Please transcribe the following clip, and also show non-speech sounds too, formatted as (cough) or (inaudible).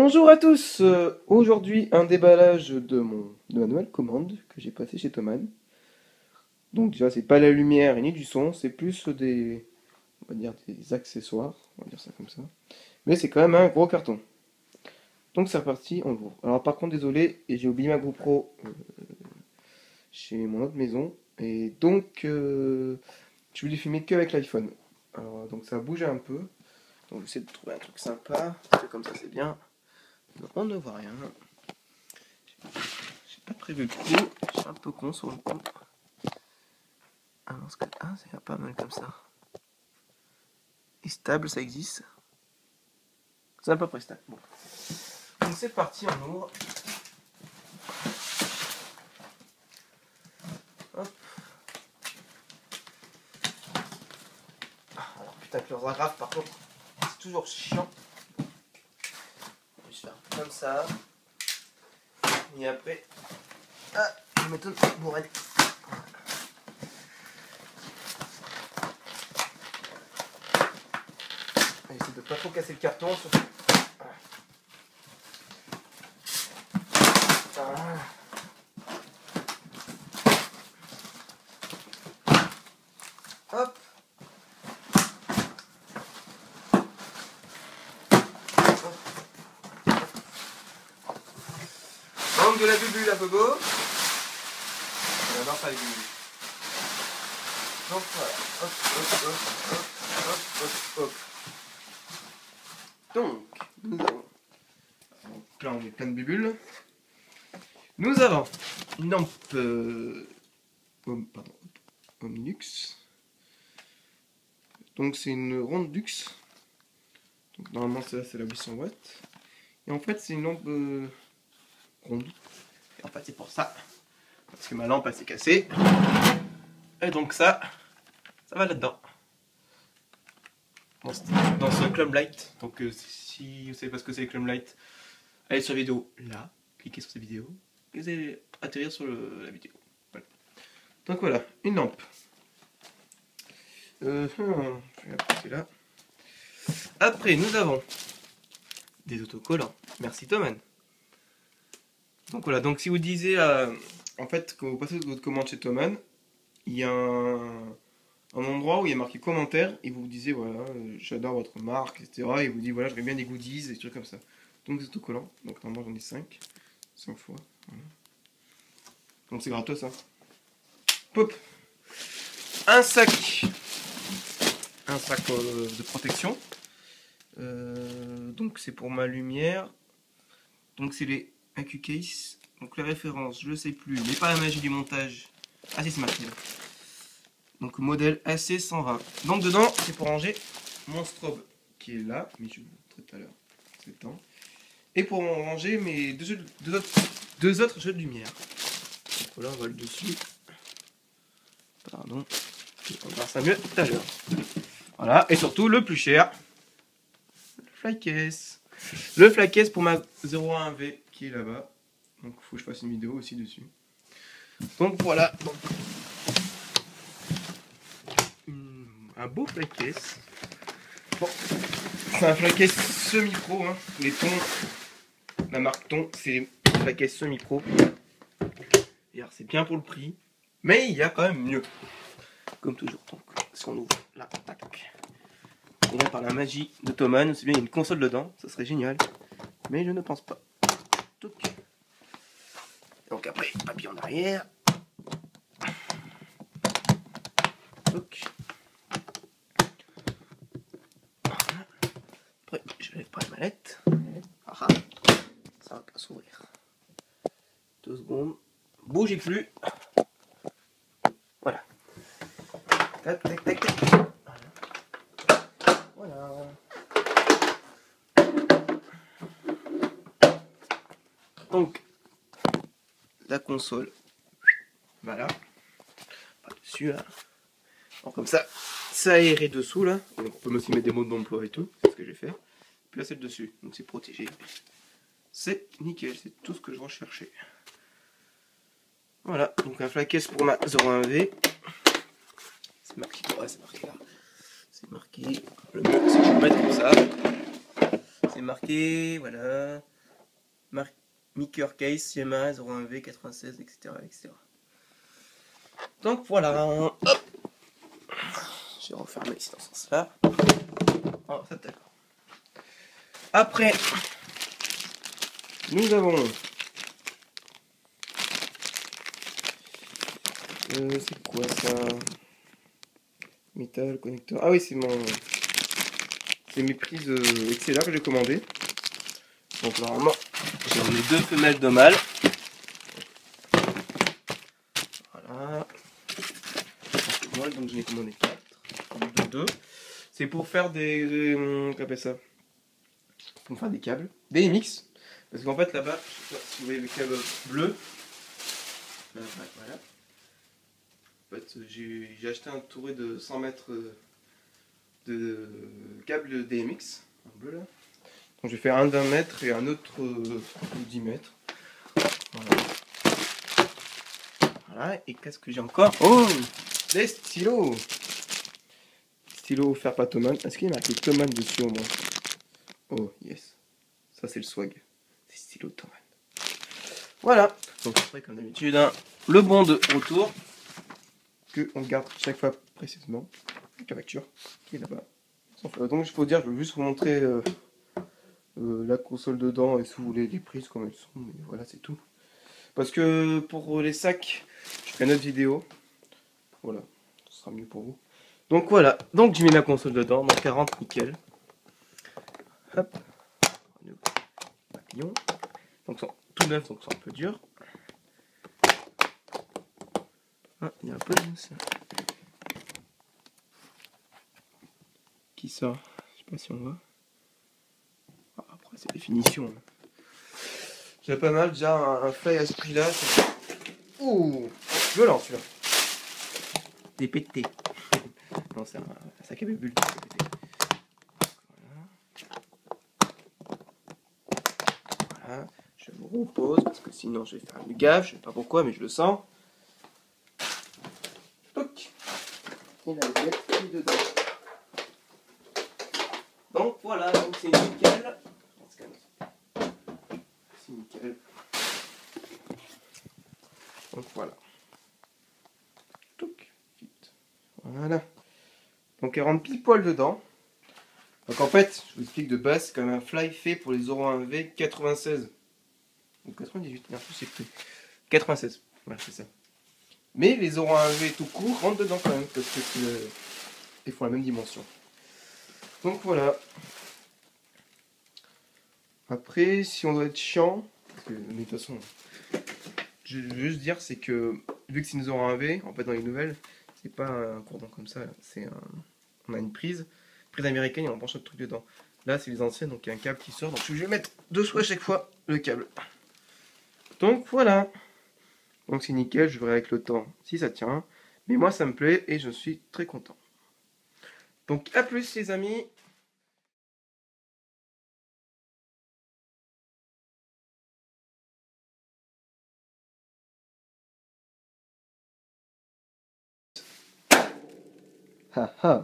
Bonjour à tous euh, Aujourd'hui un déballage de, mon, de ma nouvelle commande que j'ai passée chez Thomann. Donc déjà c'est pas la lumière ni du son, c'est plus des, on va dire des accessoires, on va dire ça comme ça. Mais c'est quand même un gros carton. Donc c'est reparti, on l'ouvre. Alors par contre désolé, j'ai oublié ma GoPro euh, chez mon autre maison. Et donc euh, je voulais filmer que avec l'iPhone. Alors donc ça a bougé un peu. Donc j'essaie de trouver un truc sympa, comme ça c'est bien. On ne voit rien. J'ai pas prévu le coup, je suis un peu con sur le coup. Ah non, ah, c'est pas mal comme ça. Et stable, ça existe. C'est à peu près stable. Bon. Donc c'est parti, on ouvre. Ah, alors putain, que grave par contre, c'est toujours chiant comme ça. Et après, ah, je m'étonne pour elle. Essaye de pas trop casser le carton. Hop. de la bubule à Bobo. J'adore pas les bubules. Donc voilà. Hop, hop, hop, hop, hop, hop, hop. Donc, nous avons. là, on est plein de bubules. Nous avons une lampe. Euh, pardon. Omnux. Donc, c'est une ronde Dux. Donc, normalement, c'est la 800 watts. Et en fait, c'est une lampe. Euh, et en fait, c'est pour ça. Parce que ma lampe, elle s'est cassée. Et donc ça, ça va là-dedans. Dans, ce Club Light. Donc euh, si vous savez pas ce que c'est le Club Light, allez sur la vidéo là, cliquez sur cette vidéo, et vous allez atterrir sur la vidéo. Donc voilà, une lampe. Euh, je vais là. Après, nous avons des autocollants. Merci Thomas. Donc voilà, donc si vous disiez, euh, en fait, quand vous passez votre commande chez Thoman, il y a un, endroit où il y a marqué commentaire, et vous vous disiez, voilà, euh, j'adore votre marque, etc. Et vous dit, voilà, j'aurais bien des goodies, et des trucs comme ça. Donc des autocollants, donc normalement j'en ai 5, 5 fois. Donc c'est gratos, hein. Pop Un sac Un sac euh, de protection. donc c'est pour ma lumière. Donc c'est les case Donc la référence, je ne sais plus, mais pas la magie du montage. Ah si, c'est marqué Donc modèle AC120. Donc dedans, c'est pour ranger mon strobe qui est là, mais je vous montrerai tout à l'heure. C'est le temps. Et pour ranger mes deux, autres, deux autres jeux de lumière. Voilà, on va le dessus. Pardon. On voir ça mieux tout à l'heure. Voilà, et surtout le plus cher, le fly case. Le fly case pour ma 01V là-bas. Donc faut que je fasse une vidéo aussi dessus. Donc voilà. Un beau case. Bon, c'est un flycase semi-pro. Hein. Les tons, la marque ton, c'est flycase semi-pro. C'est bien pour le prix. Mais il y a quand même mieux. Comme toujours. Donc, si on ouvre là, tac. Et là, par la magie de Thoman, c'est bien, il y a une console dedans. Ça serait génial. Mais je ne pense pas. Donc après, papier en arrière. Après, je lève pas la mallette. Ah, ça va pas s'ouvrir. Deux secondes. Bougez plus. Voilà. Tac, tac, tac, tac. Donc, la console, voilà, pas dessus comme ça, ça aéré dessous là. on peut aussi mettre des mots d'emploi et tout, c'est ce que j'ai fait. Puis là, c'est dessus, donc c'est protégé. C'est nickel, c'est tout ce que je recherchais. Voilà, donc un flaquesse pour ma 01V. C'est marqué, ouais, c'est marqué. C'est marqué, le je vais mettre comme ça. C'est marqué, voilà. marque Maker Case, CMA 01V 96, etc., etc. Donc voilà. Hop. Je vais refermer ici dans ce sens-là. Oh, ça d'accord. Après, nous avons. Euh, c'est quoi ça? Métal, connecteur. Ah oui, c'est mon. C'est mes prises euh, XLR que j'ai commandées. Donc normalement, j'ai mes deux femelles de mâle. Voilà. Donc j'en ai commandé 4. 2, 2. C'est pour faire des. Euh, ça? Pour faire des câbles. Des MX. Parce qu'en fait là-bas, je sais pas si vous voyez le câble bleu. Là, voilà. En fait, j'ai acheté un touré de 100 mètres de câble DMX, en bleu là. Donc je vais faire un d'un mètre et un autre de 10 mètres. Voilà. Voilà, et qu'est-ce que j'ai encore? Oh Des stylos Stylo offert par Thomas. Est-ce qu'il y a marqué Thomas dessus au moins? Oh yes. Ça c'est le swag. Des stylos Thomas. Voilà. Donc après comme d'habitude, hein, le bon de retour que on garde chaque fois précisément. La facture qui est là-bas. Donc il faut dire, je vais juste vous montrer euh, euh, la console dedans et si vous voulez les prises comme elles sont. Mais voilà, c'est tout. Parce que pour les sacs, je ferai une autre vidéo. Voilà, ce sera mieux pour vous. Donc voilà, donc j'ai mis la console dedans, donc 40 nickel. Hop, papillon. Donc tout neuf, donc c'est un peu dur. Ah, il y a un peu de ça. Qui ça? Je sais pas si on voit. C'est définition. J'ai pas mal déjà un, fly à ce prix-là. Ouh Violent celui-là. Dépété. (laughs) non, c'est un, sac à bulles. Voilà. voilà. Je vous repose parce que sinon je vais faire une gaffe. Je sais pas pourquoi, mais je le sens. Toc. Et là, il dedans. Donc voilà, donc c'est nickel. C'est nickel. Donc voilà. Voilà. Donc elle rentre pile poil dedans. Donc en fait, je vous explique de base, c'est comme un fly fait pour les 01V 96. Ou 98, plus c'est plus. 96, voilà, c'est ça. Mais les 01V tout court rentrent dedans quand même, parce que font la même dimension. Donc voilà. Après, si on doit être chiant, parce que de toute façon, je veux juste dire, c'est que vu que c'est une un V, en fait dans les nouvelles, c'est pas un cordon comme ça, c'est un... on a une prise, prise américaine et on branche notre truc dedans. Là, c'est les anciennes, donc il y a un câble qui sort, donc je vais mettre deux fois à chaque fois le câble. Donc voilà. Donc c'est nickel, je verrai avec le temps si ça tient. Mais moi ça me plaît et je suis très content. Donc à plus les amis. Ha ha